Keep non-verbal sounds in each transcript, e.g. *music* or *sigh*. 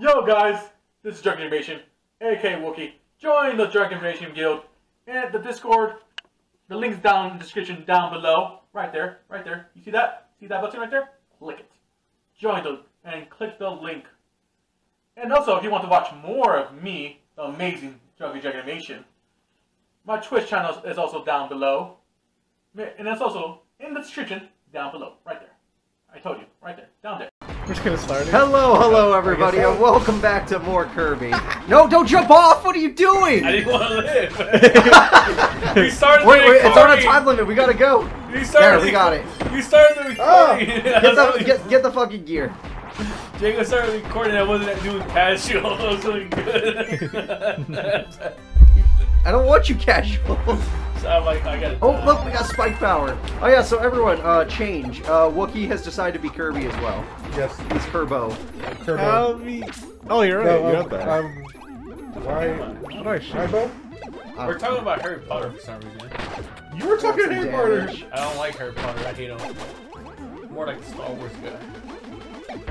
Yo guys, this is Drunken Invasion, aka Wookie. Join the Drunken Invasion Guild and the Discord. The link's down in the description down below. Right there, right there. You see that? See that button right there? Click it. Join the and click the link. And also, if you want to watch more of me, the amazing Dragon Animation, my Twitch channel is also down below. And it's also in the description down below. Right there. I told you. Right there. Down there. We're just gonna start it. Hello, hello, everybody, and welcome back to more Kirby. *laughs* No, don't jump off! What are you doing? I didn't want to live. *laughs* we started Wait, the wait, it's on a time limit. We gotta go. We started There, we got it. *laughs* We started the Oh. Get the get, get the fucking gear. Jacob started recording. I wasn't doing casual. I was doing good. I don't want you casual. so I'm like, I gotta. Oh, look, we got spike power. Oh yeah, so everyone, uh, change. Uh, Wookie has decided to be Kirby as well. Yes. He's Kerbo. Turbo. Help me. Oh, you're right. No, you're um, up there. um, why? How do I shoot? Hypo? We're talking about Harry Potter for some reason. You were talking Some Harry Potter. I don't like Harry Potter. I hate him. More like Star Wars guy.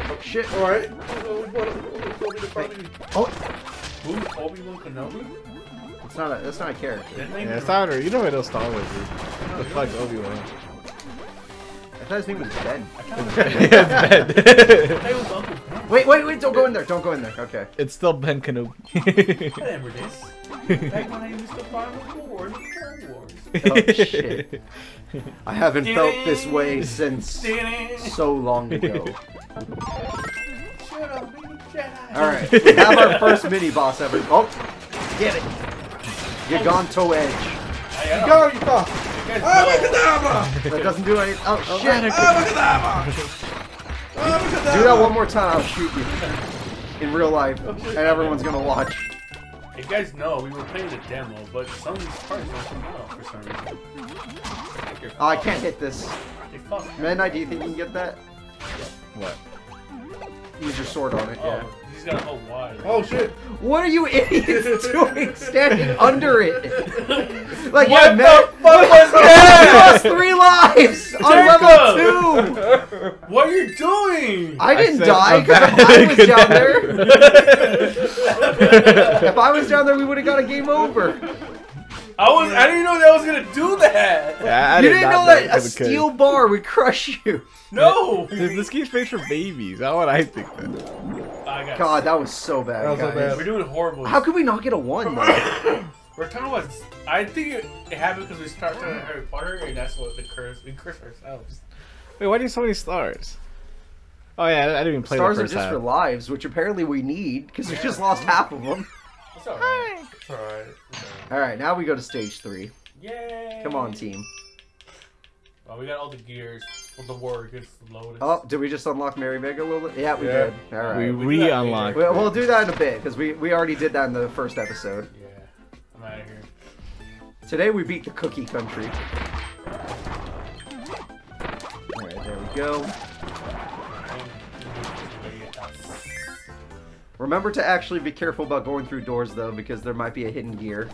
Oh shit. All right. Oh, Who's Obi Wan Kenobi? It's not a. That's not a character. Yeah, it's not her. You know what else Star Wars is. The fuck Obi Wan. I thought his name was Ben. yeah, *laughs* it's Ben. They was Uncle Ben. Wait, wait, wait! Don't go in there. Don't go in there. Okay. it's still Ben Kenobi. I remember. Back when I used to find the Wars, Oh shit. I haven't felt this way since so long ago. Shut up, baby Jedi. All right, we have our first mini boss ever. Oh, get it! Giganto Edge. I, I Go, don't, you fuck! you guys Abracadabra! That doesn't do anything. Oh shit! Abracadabra! Abracadabra! Do that one more time, I'll shoot you. In real life, and everyone's gonna watch. you guys know we were playing the demo, but some of these parts don't come out for some reason. Oh, I can't hit this. Fuck. Midnight, do you think you can get that? what? Use your sword on it, yeah. Oh, he's got to hold wide. Oh shit! What are you idiots *laughs* doing standing under it? *laughs* Like, What yeah, the man. fuck was that? lost three lives *laughs* on level two. What are you doing? I didn't said die because if I was down there, if I was down there, we would have got a game over. I was. I didn't know that was gonna do that. *laughs* Yeah, I you did didn't know that a it was good. steel bar would crush you. No. *laughs* This this game's made for babies. How would I think that? God, that was so bad, That was so bad. We're doing horrible. How could we not get a one though? *coughs* We're talking about. I think it, it happened because we started talking about Harry Potter, and that's what the curse. We curse ourselves. Wait, why do you have so many stars? Oh yeah, I I didn't even play Stars the are just half. for lives, which apparently we need because we just lost half of them. It's alright. It's alright. All right, now we go to stage three. Yay! Come on, team. Well, we got all the gears. Well, the war gets loaded. Oh, did we just unlock Mary Vega a little bit? Yeah, we Yeah. did. All right. We right. We re-unlocked. We, we'll do that in a bit because we, we already did that in the first episode. Yeah. I'm out of here. Today we beat the Cookie Country. All right, there we go. Remember to actually be careful about going through doors though, because there might be a hidden gear.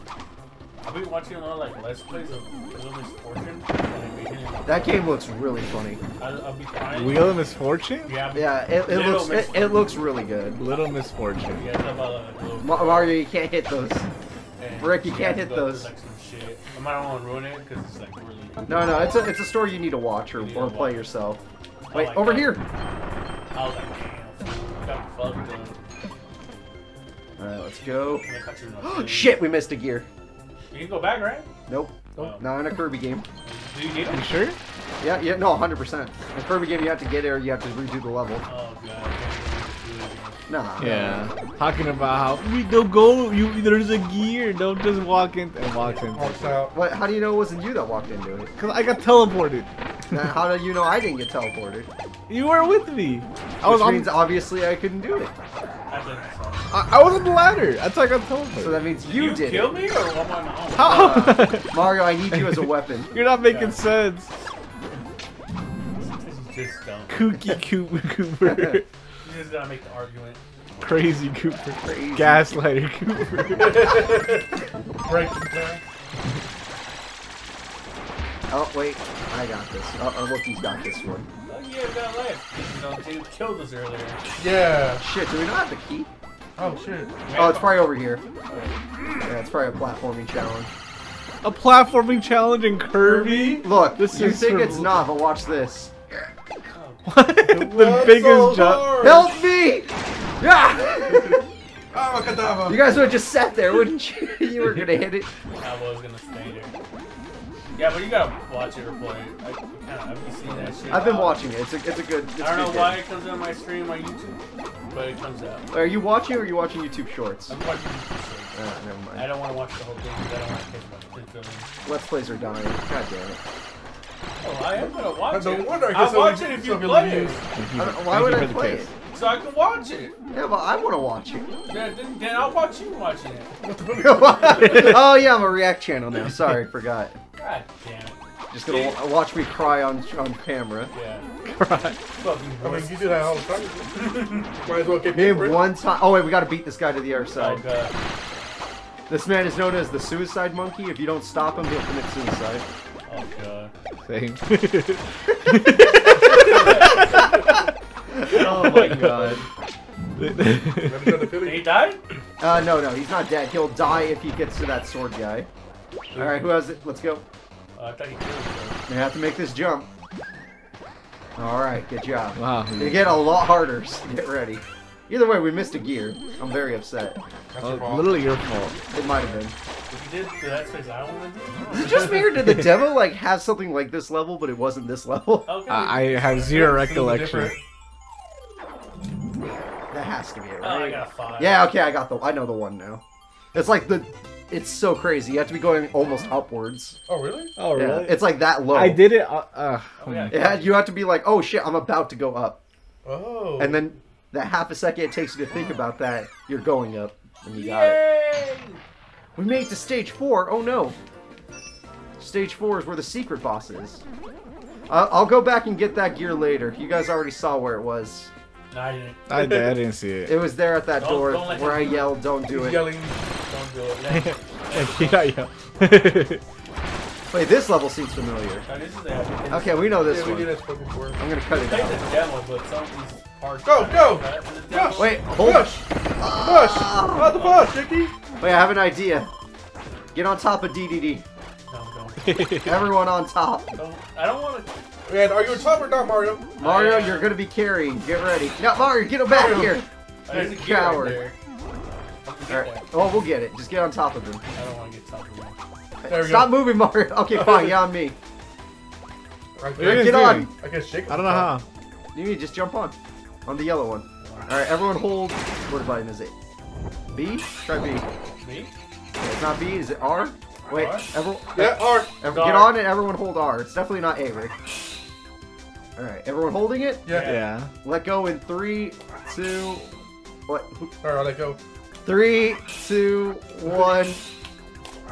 I've been watching a lot of like Let's Plays of Little Misfortune. and they make it- That game looks really funny. I'll, I'll be fine. Wheel of Misfortune? Yeah, Yeah, it, it looks it, Misfortune. it looks really good. Little Misfortune. Yeah, about like, little. Ma- Mario, you can't hit those. and Rick, you can't hit to through, those. Like some shit. I might not want to ruin it because it's like really. No, no, it's a it's a story you need to watch or, or to play watch. yourself. Wait, like over that. here. I was like, damn, got fucked up. All right, let's go. I'm gonna cut you in my face. Shit, we missed a gear. You can go back, right? Nope. Oh. Not in a Kirby game. Do you need You it? sure? Yeah, yeah, no, 100%. In a Kirby game, you have to get there, you have to redo the level. Oh god. I can't do it again. Nah. Yeah. Talking about how we don't go. You there's a gear. Don't just walk in and walks in. Walks out. What? How do you know it wasn't you that walked into it? Cause I got teleported. Now, how do you know I didn't get teleported? You were with me. I was Which on. means obviously I couldn't do it. I've done this song. I, I was on the ladder. That's how I got teleported. So that means you, you did kill it. me or am I on my own? How? Uh, *laughs* Mario, I need you as a weapon. *laughs* You're not making Yeah. sense. This is just dumb. Kooky *laughs* Cooper. Cooper. You just gotta make the argument. Crazy Cooper. Crazy. Gaslighter Cooper. Breaking down. Oh, wait. I got this. Uh, uh, Wookie's got this one. you guys got life? You know, dude killed us earlier. Yeah. Shit, do we not have the key? Oh shit. Oh, it's probably over here. Yeah, it's probably a platforming challenge. A platforming challenge in Kirby? Look, This you is think it's not, but watch this. What? *laughs* the What's biggest so jump. Help me! Yeah! *laughs* Abracadabra. you guys would have just sat there, wouldn't you? *laughs* you were gonna hit it. I was gonna stay there. Yeah, but you gotta watch it or play it. I, kinda, have you seen that shit? I've been Uh, watching it. It's a, it's a good. It's I a don't good know why game. it comes on my stream on YouTube, but it comes out. Are you watching or are you watching YouTube Shorts? I'm watching YouTube. Ah, never I don't want to watch the whole thing because I don't want to catch my kid filming. Let's plays are dying. God damn it. Oh, I am gonna watch No it. wonder I I'll watch it if you many play it, views. Thank you. I don't- why would I play it? so I can watch it. Yeah, but I want to watch it. Then, then, then I'll watch you watching it. *laughs* What the fuck? *laughs* oh yeah, I'm a React channel now. Sorry, forgot. God damn it. Just gonna wa- watch me cry on on camera. Yeah. Right. *laughs* Fucking I mean, you do that all the time. *laughs* Might as well get Name paid one time. Oh wait, we gotta beat this guy to the other Oh side. god. This man is known as the Suicide Monkey. If you don't stop him, he'll commit suicide. Oh god. Same. *laughs* Oh my god. Let me try to Did he it. die? Uh, no, no, he's not dead. He'll die if he gets to that sword guy. All right, who has it? Let's go. Oh, I thought he killed him. You have to make this jump. All right, good job. Wow. They get a lot harder. so Get ready. Either way, we missed a gear. I'm very upset. That's Oh, your fault. literally your fault. It might have been. If you did the that space I want to do. Is it just me or did the demo like have something like this level, but it wasn't this level? *laughs* Okay. I, I have zero It's a little recollection. That has to be it, Oh, I got five. Yeah, okay, I got the. I know the one now. It's like the. It's so crazy. You have to be going almost upwards. Oh really? Oh, Yeah, it's like that low. I did it. Uh, uh, Oh, yeah. It had, you have to be like, oh shit, I'm about to go up, Oh. and then that half a second it takes you to think about that, you're going up, and you got it. We made it to stage four. Oh no. Stage four is where the secret boss is. I'll, I'll go back and get that gear later. You guys already saw where it was. No, I didn't. I, I didn't see It it. was there at that Don't- door don't where I him do it. yelled, "Don't do He's it." yelling. Don't do it. *laughs* yeah, Yeah. yeah. *laughs* Wait, this level seems familiar. This is the Okay, we know this Yeah, we did one. that spoken before. I'm gonna cut it Take the out. demo, but some of these parts. Go, go! Cut in the demo. Push! Wait, hold. Push! Push! How the push, Chicky? Wait, I have an idea. Get on top of DDD. No, don't. *laughs* Everyone on top. don't. I don't want to. Man, are you on top or not, Mario? Mario, you're gonna be carrying. Get ready. No, Mario, get him back Mario. here. There's a You gear right coward. there. I can get Alright. Oh, we'll get it. Just get on top of him. I don't want to get top of that. There Stop go. moving, Mario. *laughs* Okay, *laughs* fine. Yeah, on me. Right What are there. you Get on. I guess shake. I don't know how. You need to just jump on. On the yellow one. Alright, everyone hold. What button is it? B? Try B. B? Okay, it's not B. Is it R? Wait, R? everyone. Yeah, R. Ev- R. get on and everyone hold R. It's definitely not A, Rick. Alright, everyone holding it? Yeah. Yeah. Let go in three, two, what? All right, let go. Three, two, one.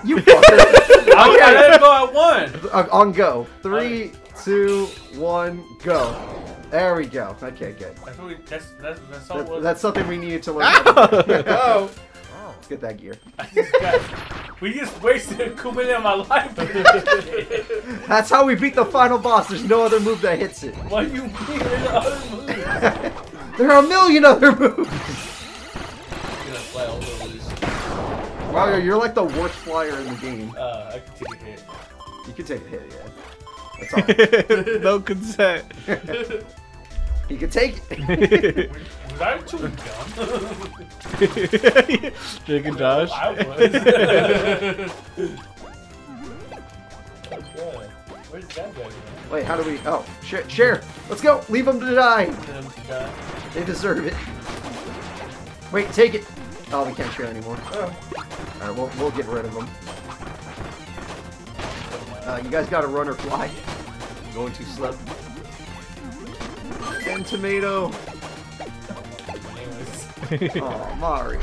You *laughs* fucker. I Okay. let it go at one. Uh, on go. Three, two, one, go. There we go. Okay, good. That's what we. That's that's that's That, that's something we needed to learn. Oh! *laughs* Let's get that gear. *laughs* I just got, we just wasted a cool minute of my life. *laughs* That's how we beat the final boss. There's no other move that hits it. what do you mean? There's other moves. *laughs* there are a million other moves. I'm gonna fly all over this. Mario, you're like the worst flyer in the game. Uh, I can take a hit. You can take a hit, yeah. That's all. no consent. You can take it. Was I chewing gum? Drinking Josh. I was. oh god. Where's that guy? going? Wait, how do we? Oh, share, share. Let's go. Leave them to die. They deserve it. Wait, take it. Oh, we can't share anymore. Oh. All right, we'll we'll get rid of them. Uh, you guys got to run or fly. I'm going too slow. And tomato. Oh, Mario.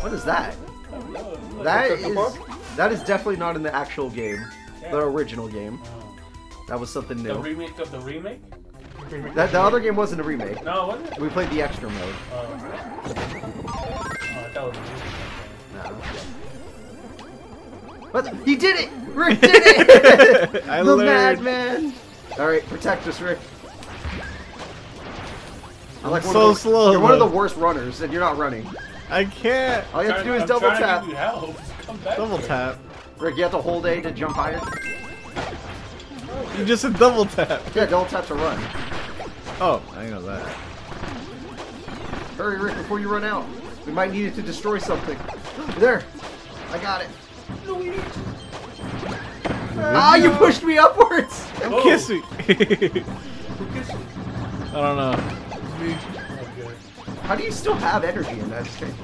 What is that? That's the is bug? that is definitely not in the actual game, the original game. That was something new. The remake of the remake? That the other game wasn't a remake. No, wasn't it? We played the extra mode. Oh. Oh, that was a remake. No. What? He did it! Rick did it! *laughs* I the learned. madman! Alright, protect us, Rick. You're like so the, slow, You're one of the worst runners, and you're not running. I can't. All you have to do is I'm double trying to tap. help. Come back Double here. tap. Rick, you have to hold A to jump higher. You just said double tap. Yeah, double tap to run. Oh, I know that. Hurry, Rick, before you run out. We might need it to destroy something. There. I got it. Ah, you pushed me upwards. I'm Oh. kissing. Who kissed you? *laughs* I don't know. Okay. How do you still have energy in that state?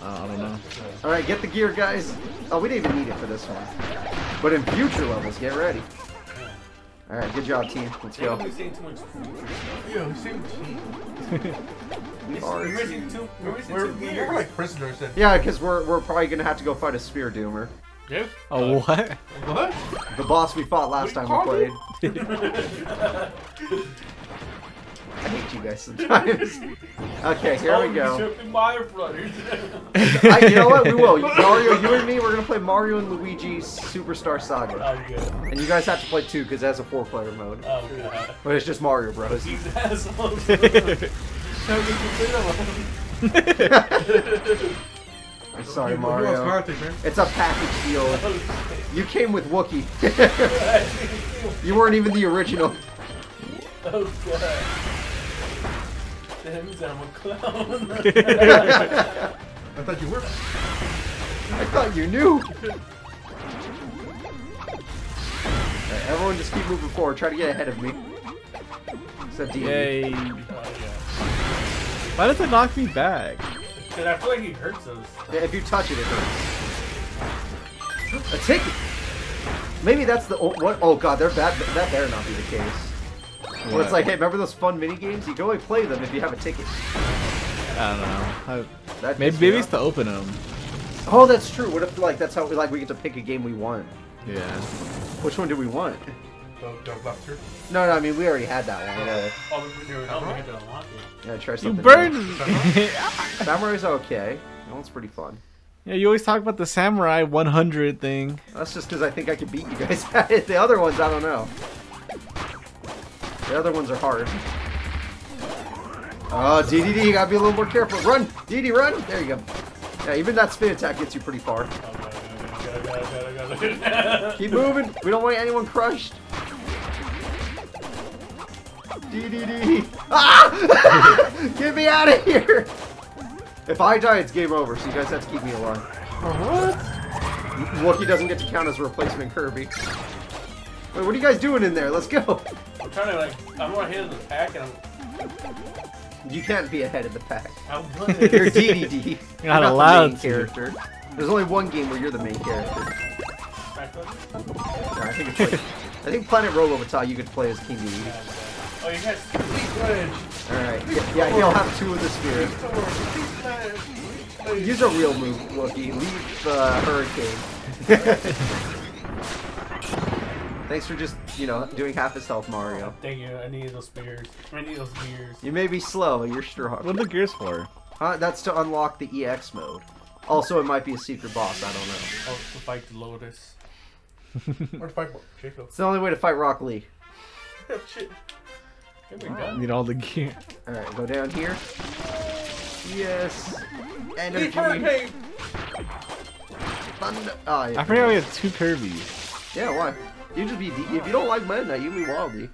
Uh, I don't know. All right, get the gear, guys. Oh, we didn't even need it for this one. But in future levels, get ready. All right, good job, team. Let's go. only saying too. Yeah, we seem We You're are. missing. You're we're, we're like prisoners. Then. Yeah, because we're, we're probably going to have to go fight a Sphere Doomer. Yep. Oh, what? What? The boss we fought last time we played. *laughs* *laughs* it? I hate you guys sometimes. *laughs* Okay, here oh, we go. You Mario Brothers. I, you know what? We will. Mario, you and me, we're gonna play Mario and Luigi's Superstar Saga, oh, good. and you guys have to play two because it has a four-player mode. Oh, God. But it's just Mario Bros. These assholes. Show me I'm sorry, Mario. It's a package deal. *laughs* You came with Wookie. *laughs* you weren't even the original. Oh, God. That means I'm a clown. *laughs* I thought you were. I thought you knew. Alright, everyone just keep moving forward. Try to get ahead of me. Except D. Yay. Oh, yeah. Why does it knock me back? Because I feel like he hurts us. Yeah, if you touch it, it hurts. A ticket. Maybe that's the oh, what? Oh god, they're bad. That better not be the case. Where it's like, hey, remember those fun mini games? You can only play them if you have a ticket. I don't know. I, That maybe, maybe it's off. to open them. Oh, that's true. What if like that's how we like we get to pick a game we want? Yeah. Which one do we want? The, the lobster. No, no, I mean we already had that one. Oh, we never know. We had to unlock it. yeah, try You something. burned new. me. *laughs* Samurai's okay. That one's pretty fun. yeah, you always talk about the samurai 100 thing. That's just because I think I could beat you guys at *laughs* it. The other ones, I don't know. The other ones are hard. Oh, DDD, you gotta be a little more careful. Run! DD, run! There you go. Yeah, even that spin attack gets you pretty far. Oh. Keep moving. We don't want anyone crushed. DDD. Ah! *laughs* Get me out of here! If I die, it's game over, so you guys have to keep me alive. What? Wookie doesn't get to count as a replacement Kirby. Wait, what are you guys doing in there? Let's go. I'm trying to, like, I'm right here in the pack and I'm. You can't be ahead of the pack. I'm *laughs* You're DDD. You're not the *laughs* allowed main to. character. There's only one game where you're the main character. No, I think it's like, I think Planet Robobot you could play as King Dedede. Oh, you guys. Alright, yeah, yeah, he'll have two of the spirit. Use a real move, Wookie. Leave uh, Hurricane. *laughs* Thanks for just, you know, doing half his health, Mario. Oh, Thank you. I need those spears. I need those gears. You may be slow, but you're strong. What are the gears for? Huh? That's to unlock the EX mode. Also, it might be a secret boss, I don't know. Oh, to fight the Lotus. *laughs* Where to fight Jacob? It's the only way to fight Rock Lee. *laughs* oh, Shit. Here. Need all the gear. Alright, go down here. Yes. Leave Energy. Thunder. Oh, yeah. I forgot we have two Kirby's. Yeah, why? You just be if you don't like Meta Knight, you be Wildy.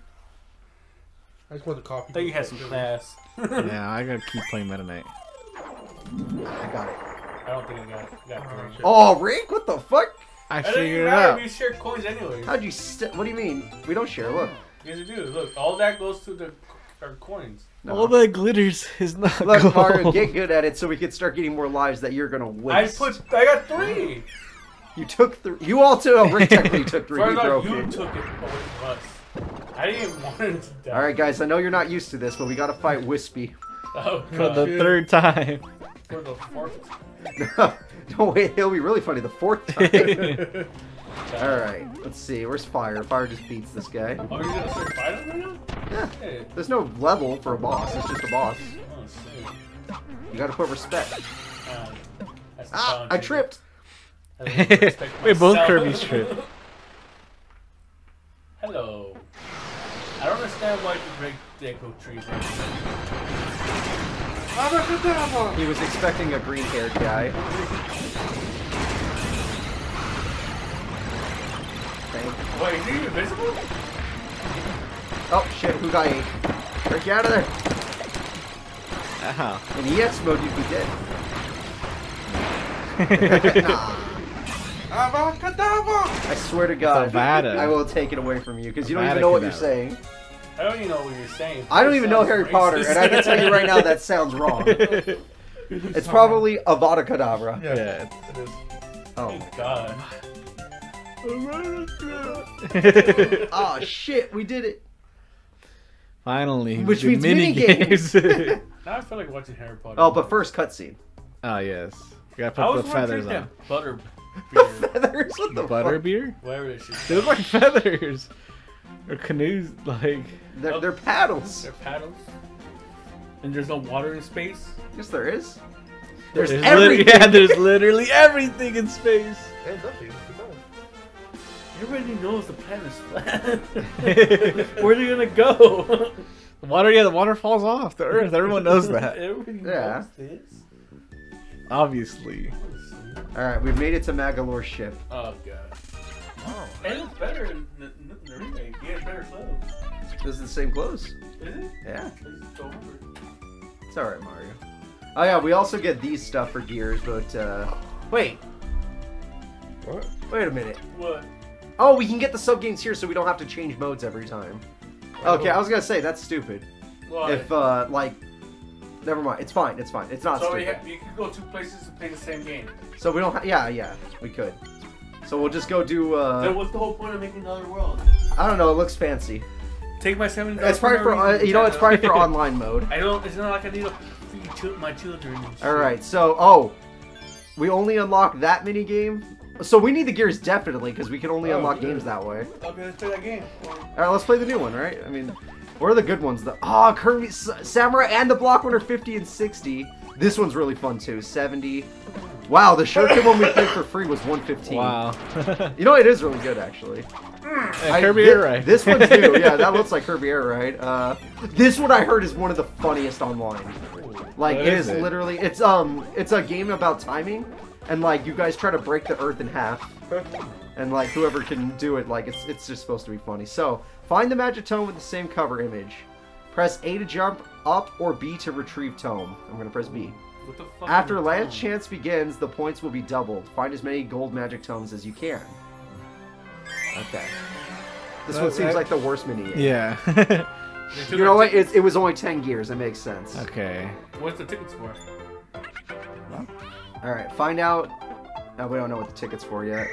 I just want the coffee. I thought you had some class. yeah, I gotta keep playing Meta Knight. I got it. I don't think I got it. Got Oh, three. shit. Oh, Rick, what the fuck? I I don't figured it matter. out. We share coins anyway. How'd you? St- what do you mean? We don't share. Look. Yes, you do. Look, all that goes to the our coins. No. All that glitters is not Look, gold. Mario, get good at it so we can start getting more lives that you're gonna waste. I waste. put. I got three. You took three. You all took. Oh, Rick technically took three. He First broke off, you it. took it away from us. I didn't want it to die. All right, guys. I know you're not used to this, but we gotta fight Whispy. Oh, For the third time. For the fourth. don't *laughs* wait. It'll be really funny the fourth time. *laughs* *laughs* all right. Let's see. Where's Fire? Fire just beats this guy. Oh, you're gonna start fighting right now? Yeah. Hey. There's no level for a boss. It's just a boss. Oh. You gotta put respect. Um, Ah! I tripped. I don't *laughs* Wait, both. Kirby's trip. *laughs* Hello. I don't understand why you break Deco trees. like that. Abracadabra! He was expecting a green-haired guy. Thank- Wait, is he invisible? Oh shit, who got ate? Rick, out of there! Ow. In EX mode, you'd be dead. *laughs* nah, Abracadabra! I swear to God, Avada. I will take it away from you because you don't even know what you're saying. I don't even know what you're saying. I don't even know sounds Harry Potter, and I can tell you right now that sounds wrong. *laughs* It's probably Avada Kedavra. Yeah, Yeah. it is. Oh. Thank God. oh *laughs* shit, we did it. Finally. Which means mini minigames. games. *laughs* Now I feel like watching Harry Potter. Oh, but first cutscene. oh yes. You gotta I put was the feathers on. butter The *laughs* beer, feathers. What the Butter fuck? beer? whatever that shit. They look like feathers. Or canoes, like. They're, oh. they're paddles. They're paddles. And there's no water in space. Yes, there is. There's, lit- everything. yeah, there's literally everything in space. *laughs* And nothing. Everybody knows the planet's flat. *laughs* Where are you gonna go? The water, yeah, the water falls off the earth. Everyone knows that. Everybody Yeah. knows this. Obviously. All right, we've made it to Magolor's ship. Oh god. Oh. And it's better in the, in the remake. He has better clothes. This is the same clothes. Is it? Yeah, It's all right, Mario. Oh yeah, we also get these stuff for gears, but uh, wait, What? wait a minute. What? Oh, we can get the sub games here, so we don't have to change modes every time. Okay, I was gonna say that's stupid. What? If uh, like, never mind. It's fine. It's fine. It's not so stupid. you, ha- you could go two places to play the same game. So we don't. Ha- yeah, yeah, we could. So we'll just go do. then Uh, what's the whole point of making another world? I don't know. It looks fancy. Take my seven. It's probably for. Uh, you know, it's probably for *laughs* online mode. I don't. It's not like I need to feed chil- my children. and. All right. So, oh, we only unlock that mini game. So we need the gears definitely because we can only Oh, unlock good. games that way. Okay, let's play that game. All right, let's play the new one, right? I mean, what are the good ones? The oh, Kirby, Samurai, and the Block Runner 50 and 60. This one's really fun too. 70. Wow, the Shuriken one we played for free was 115. Wow. *laughs* You know, it is really good actually. Hey, I- Kirby thi- Air Ride. This one's *laughs* new. Yeah, that looks like Kirby Air Ride. Uh, this one I heard is one of the funniest online. Like What it is is it? literally it's um it's a game about timing and like you guys try to break the earth in half *laughs* and like whoever can do it like it's it's just supposed to be funny. So, find the magic tome with the same cover image. Press A to jump up or B to retrieve tome. I'm going to press B. What the fuck? After is last it? chance begins, the points will be doubled. Find as many gold magic tomes as you can. Okay. This one seems that- like the worst mini game. yeah. You know what? It, it was only 10 gears. That makes sense. okay. What's the tickets for? All right, find out. No, we don't know what the ticket's for yet.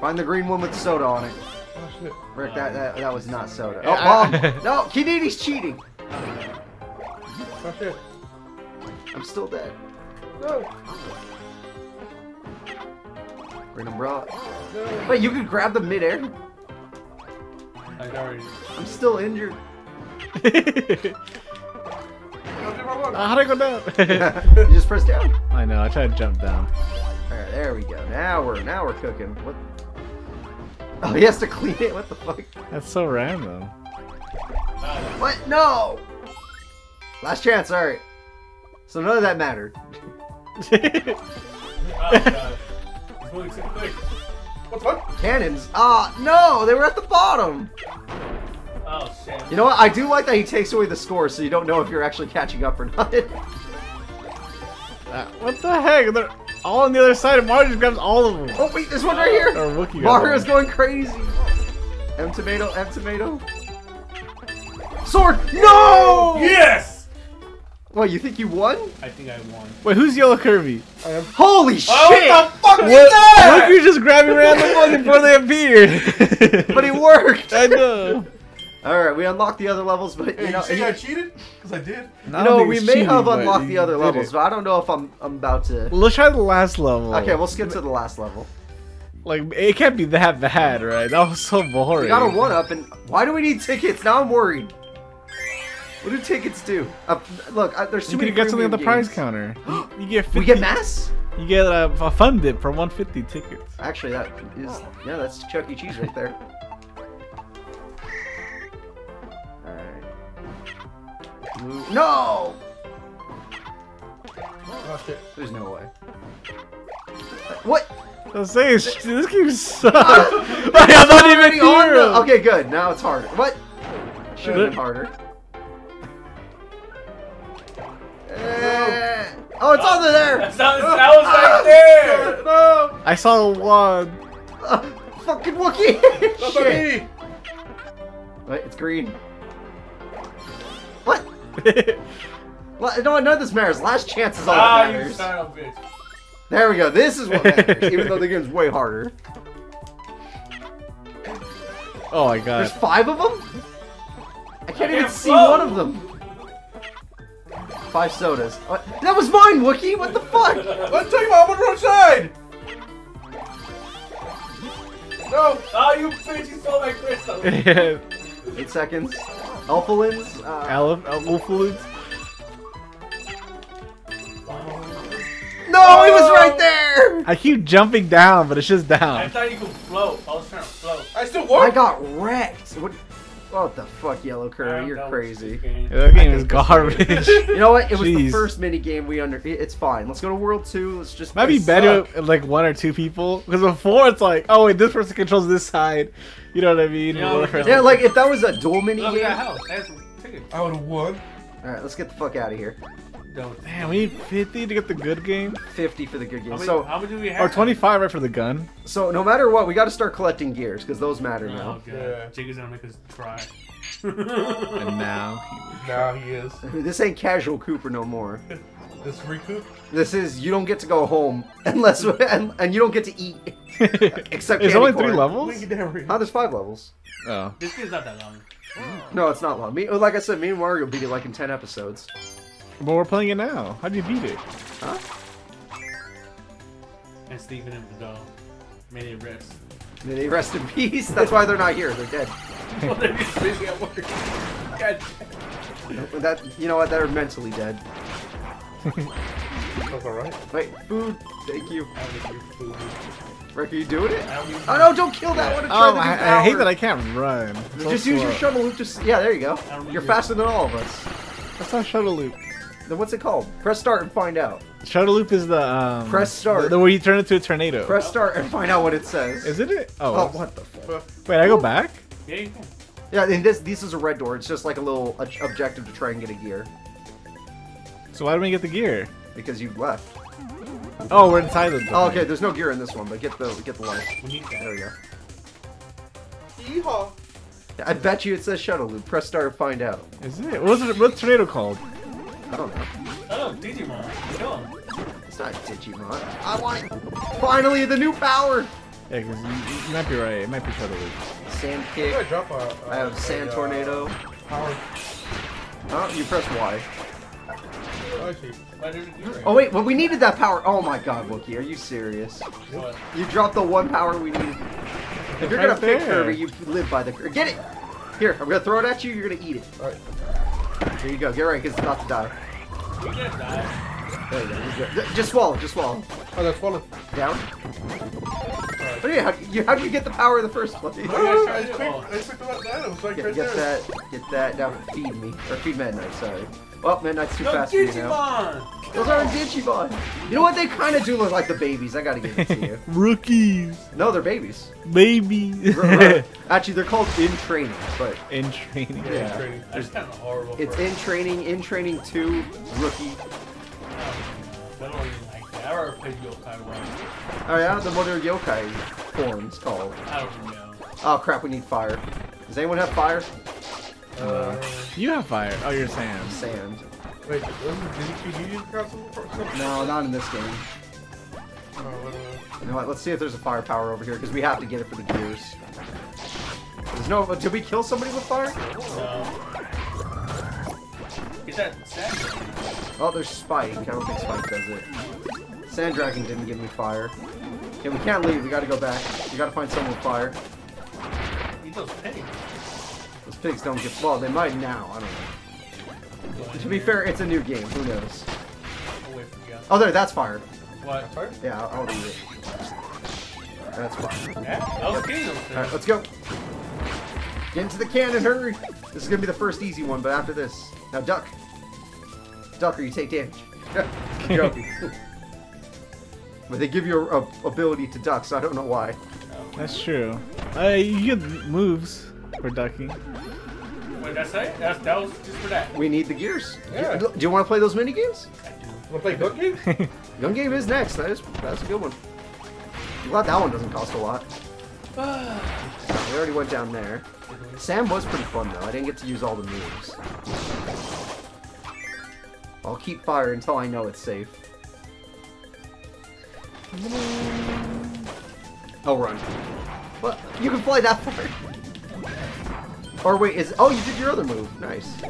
Find the green one with soda on it. Oh shit. Rick, that, that, that was not soda. Oh, I- bomb! *laughs* no, Kinini's cheating! Oh shit. I'm still dead. No. Green umbrella. No. Wait, you can grab the midair? Like already. I'm still injured. *laughs* I'll do. How'd I go down? *laughs* you just press down. I know. I tried to jump down. Alright, there we go. Now we're now we're cooking. What? Oh, he has to clean it. What the fuck? That's so random. What? No. Last chance. All right. So none of that mattered. Oh god. It's moving. What's what? Cannons. Ah, no, they were at the bottom. Oh shit. You know what? I do like that he takes away the score, so you don't know if you're actually catching up or not. *laughs* Uh, what the heck? They're all on the other side, and Mario just grabs all of them. oh wait, there's one right here. Or Wookie grabs Mario's one. going crazy. M tomato, M tomato. Sword! No! Yes! What, you think you won? I think I won. Wait, who's Yellow Kirby? I am. Holy shit! Oh, what the fuck is What? that? Look, you just grabbing random ones before they appeared. But it worked! *laughs* I know. Alright, we unlocked the other levels, but Hey, you know, you see you, I cheated? Because I did. you know we may have unlocked the other levels, It. but I don't know if I'm I'm about to. Well, let's try the last level. Okay, we'll skip to the last level. Like, it can't be that bad, right? That was so boring. We got a one up, and why do we need tickets? Now I'm worried. What do tickets do? Uh, look, uh, there's too You could many. have got something on the freemium prize counter. You, *gasps* you get 50, We get mass? You get a, a fun dip for 150 tickets. Actually, that is yeah, that's Chuck E. Cheese right there. *laughs* Blue. No! Oh shit. There's no way. What? I'm saying this game sucks. *laughs* *laughs* I'm not Already even on here. the- Okay, good. Now it's harder. What? Should have been harder. Eh. Oh, it's on there. That sounds, that was right *laughs* there! No! I saw one. Uh, fucking Wookie. Shit. Wait, it's green. What? *laughs* Well, No, none of this matters. Last chance is all Ah, that you matters. son of a bitch. There we go. This is what matters, *laughs* even though the game's way harder. oh my god. There's five of them? I can't I even can't see float. one of them. Five sodas. What? That was mine, Wookie! What the fuck? I'm telling you, I'm on the wrong side! No! Oh, you bitch, you stole my crystal. *laughs* Eight seconds. Alphalins. Uh, Aleph, Alphalins. no, he was right there! I keep jumping down, but it's just down. I down. thought you could float. I was trying to float. I still I got wrecked. What? What the fuck, Yellow I'm Kirby? You're crazy. this game. That game is garbage. *laughs* You know what? It was the first mini game we under. It's fine. Let's go to World Two. Let's just. Might be play better suck. if, like one or two people, because before it's like, oh wait, this person controls this side. You know what I mean? Yeah, One Yeah, like if that was a dual mini Look, game. got house. I would have won. All right, let's get the fuck out of here. Don't. Damn, we need 50 to get the good game, Fifty for the good game. How many, So, how many do we have? or 25 right for the gun. so no matter what, we got to start collecting gears because those matter Oh, now. God. Yeah. Jake is gonna make us cry. And now, *laughs* Now he is. *laughs* This ain't casual Cooper no more. *laughs* This recoup. This is you don't get to go home unless and, and you don't get to eat except There's only corn. three levels. Legendary. Oh, there's five levels. Oh, this game's not that long. No, it's not long. Me, like I said, me and Mario beat it like in ten episodes. But we're playing it now. How do you beat it? Huh? And Stephen and Vidal made it rest. May they rest in peace. That's why they're not here. They're dead. *laughs* well, they're just busy at work. God. That you know what? They're mentally dead. *laughs* That's alright. Wait, food. Thank you. I don't need food. Rick, are you doing it? I don't need Oh no! Don't kill that one. Oh, I, I hate that I can't run. So Just use your shuttle loop. Just yeah, there you go. I don't need You're faster than all of us. That's not shuttle loop. Then what's it called? Press start and find out. Shuttle loop is the um. Press start. The, the where you turn into a tornado. Press start and find out what it says. Is it it? Oh, Oh. what the fuck? Wait, I go back. Yeah, you can. Yeah, and this this is a red door. It's just like a little ob- objective to try and get a gear So why do we get the gear? because you left. Oh, we're inside the. Oh, okay. There's no gear in this one, but get the get the life. We need There we go. Yeehaw. I bet you it says shuttle loop. Press start and find out. Is it? What's it? What's tornado called? I don't know. Oh, Digimon. Kill him. It's not Digimon. I want it. Finally, the new power. Yeah, because you, you might be right. It might be shuttle loop. Sand Where did I kick. drop a, I have a- sand a, uh, tornado. Power. Oh, you press Y. Oh, I see. Why did it do it? Oh wait, well we needed that power. Oh my God, Wookie, are you serious? What? You dropped the one power we needed. If you're Right gonna pick there. Kirby, you live by the. Get it. Here, I'm gonna throw it at you. You're gonna eat it. There you go. Get right, because it's about to die. You gonna die. There you go. Just swallow. Just swallow. Oh, that's fallen. Down. Oh yeah, how, you, how did you get the power in the first place? Oh, sure I I just picked, I just picked up that. Like Get, right get there. that. Get that. Now feed me. Or feed Midnight. Sorry. Well, Midnight's too No, fast for you now. Those aren't Digimon. You know what? They kind of do look like the babies. I gotta give it to you. *laughs* Rookies, No, they're babies. baby. R- r- Actually, they're called in training, but In training. Yeah, Yeah. training. That's kind of horrible. it's in training. In training two, rookie. Oh, I don't even like that. I already played Yokai once. Oh yeah, the Mother Yokai forms called. I don't know. Oh crap, we need fire. Does anyone have fire? Uh, You have fire. Oh, you're Sam. Sand. wait, wasn't Diddy use console or something? No, not in this game. Oh, what, You know what? Let's see if there's a firepower over here because we have to get it for the gears. There's no. Did we kill somebody with fire? No. Get that statue. Oh, there's Spike. I don't think Spike does it. Sand Dragon didn't give me fire. Okay, we can't leave. We gotta go back. We gotta find someone with fire. Eat those pigs. Those pigs don't get. Well, they might now. I don't know. Go To be here. fair, it's a new game. Who knows? I'll wait for. Oh, there. That's fire. What? sorry? Yeah, I'll, I'll eat it. That's fire. Yeah? I was kidding All right, let's go. Get into the cannon, hurry! This is gonna be the first easy one, but after this, now duck. duck or you take damage. *laughs* Joking. *laughs* but they give you a, a ability to duck, so I don't know why. That's true. Uh, you get moves for ducking. What did I say? That's, that was just for that. We need the gears. Yeah. Do, do you want to play those mini games? I do. Wanna play Gun Game? *laughs* Gun game is next. That is that's a good one. I'm glad that one doesn't cost a lot. *sighs* we already went down there. Sam was pretty fun though. I didn't get to use all the moves. I'll keep fire until I know it's safe. Oh, run. What? You can fly that far? Or wait, is oh you did your other move? Nice.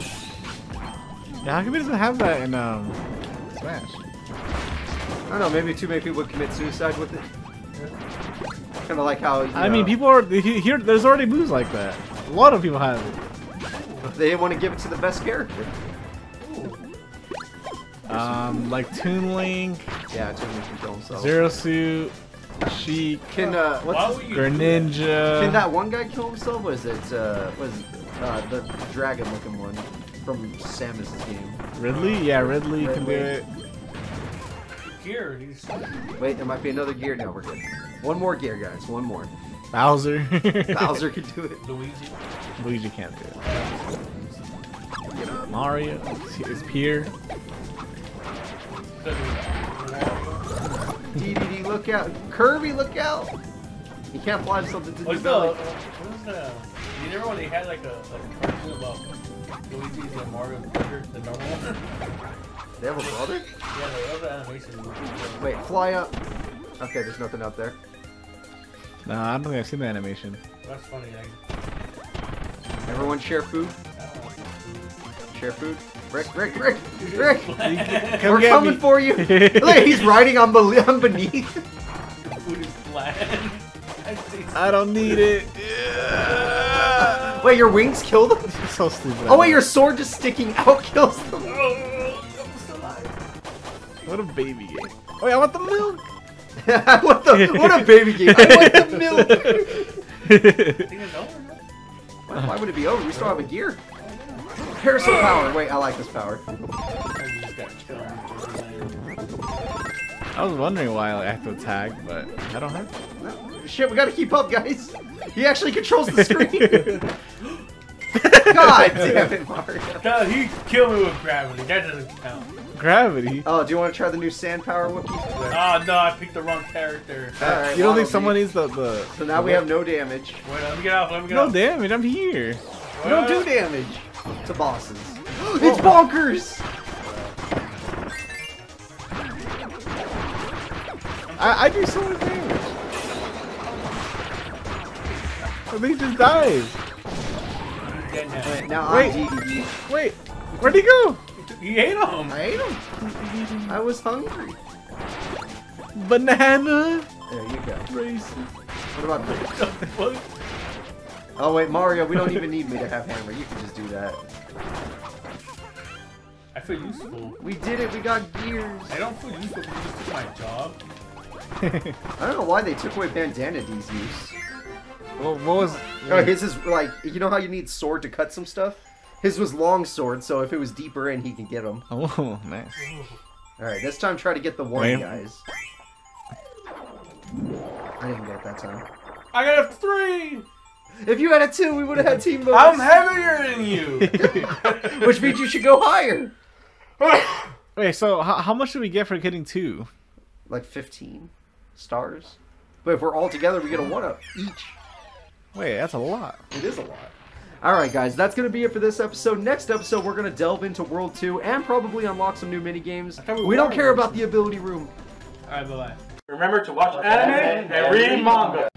Yeah, how come he doesn't have that in um Smash? I don't know. Maybe too many people would commit suicide with it. Kind of like how I mean, people are here. There's already moves like that. A lot of people have it. they didn't want to give it to the best character. Um, like Toon Link, Yeah, Timmy can kill himself. Zero Suit, She Can uh, what's would his, you? Greninja. can that one guy kill himself? Was it uh, was uh, the dragon-looking one from Samus's game? Ridley? Yeah, Ridley can do it. Gear, he's Wait, there might be another gear. No, we're good. One more gear, guys. One more. Bowser. *laughs* Bowser can do it. Luigi. Luigi can't do it. Mario is Pier. DDD, look out! Kirby, look out! He can't fly himself into the What's the, belly. what was the, you remember when they had like a, a cartoon about Luigi's and Mario Brother, the normal one? *laughs* They have a brother? yeah, they the other animation. Wait, fly up. Okay, there's nothing up there. No, I don't think I've seen the animation. That's funny. Like, Everyone share food. Share food. Rick, Rick, Rick, Rick! Come We're coming me. for you. Look, he's riding on, be- on beneath. food is bland. I don't need it. Wait, your wings kill them? so stupid. Oh wait, your sword just sticking out kills them. Oh, I'm still alive. What a baby game. Oh, yeah, I want the milk. *laughs* what the? What a baby game! I want the milk. *laughs* Thing is over. Why, why would it be over? We still have a gear. Parasol power. Wait, I like this power. I just got killed. I was wondering why I have to tag, but I don't have to. Shit, we gotta keep up, guys. He actually controls the screen. *laughs* *laughs* God damn it, Mario. No, he killed me with gravity. That doesn't count. Gravity. Oh, do you want to try the new sand power, Wookie? Oh no, I picked the wrong character. Alright, You don't think someone we- needs the the? So now we have no damage. Wait, let me get off. Let me get No off. damage. I'm here. We don't do damage *gasps* to bosses. *gasps* it's oh. bonkers! I, I do so much damage. I think he just died. Yeah, no. Wait, now I'm Wait. Wait, where'd he go? He ate him. I ate him. I was hungry. Banana. There you go. Racist. What about this? *laughs* What? Oh wait, Mario, we don't even need me to have hammer. You can just do that. I feel useful. We did it. We got gears. I don't feel useful because just took my job. *laughs* I don't know why they took away Bandana Dee's use. What, what was? Oh, his is like you know how you need sword to cut some stuff. His was long sword, so if it was deeper in, he could get them. Oh, *laughs* nice. All right, this time try to get the one Wait. guys. I didn't get it that time. I got a three. If you had a two, we would have had team votes. I'm heavier than you. *laughs* Which means you should go higher. *laughs* Wait, so how, how much do we get for getting two? Like 15 stars. But if we're all together, we get a one up each. Wait, that's a lot. It is a lot. Alright, guys, that's going to be it for this episode. Next episode, we're going to delve into World 2 and probably unlock some new mini games. we We don't care about the ability room. Alright, bye bye. Remember to watch anime and read manga.